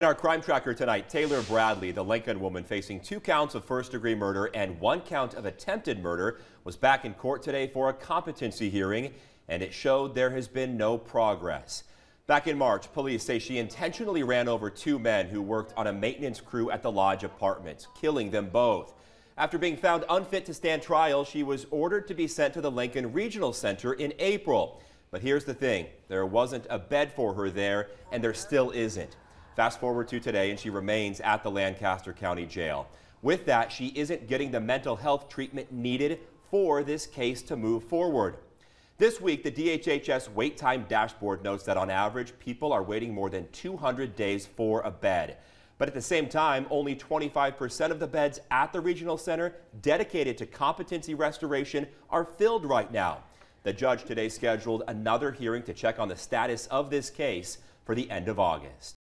In our crime tracker tonight, Taylor Bradley, the Lincoln woman facing two counts of first degree murder and one count of attempted murder, was back in court today for a competency hearing, and it showed there has been no progress. Back in March, police say she intentionally ran over two men who worked on a maintenance crew at the Lodge Apartments, killing them both. After being found unfit to stand trial, she was ordered to be sent to the Lincoln Regional Center in April. But here's the thing there wasn't a bed for her there, and there still isn't. Fast forward to today, and she remains at the Lancaster County Jail. With that, she isn't getting the mental health treatment needed for this case to move forward. This week, the DHHS wait time dashboard notes that on average, people are waiting more than 200 days for a bed. But at the same time, only 25% of the beds at the regional center dedicated to competency restoration are filled right now. The judge today scheduled another hearing to check on the status of this case for the end of August.